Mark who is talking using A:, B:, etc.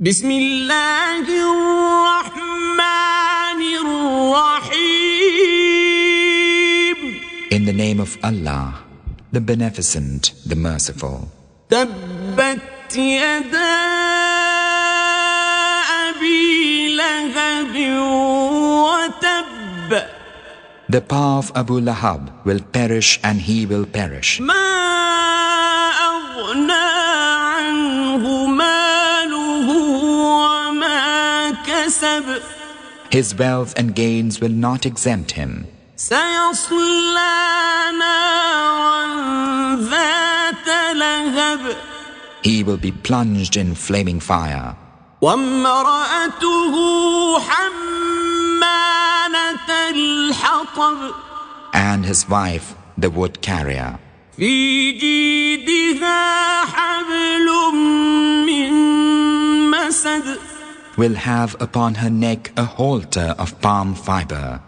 A: بسم الله الرحمن الرحيم
B: In the name of Allah, the Beneficent, the Merciful.
A: تبت يدا أبي لهب وتب
B: The path of Abu Lahab will perish and he will perish.
A: كسب
B: His wealth and gains will not exempt him.
A: سيصلى نارا ذات لهب
B: He will be plunged in flaming fire.
A: وامرأته حمالة الحطب
B: And his wife, the wood carrier.
A: في جيدها
B: will have upon her neck a halter of palm fiber.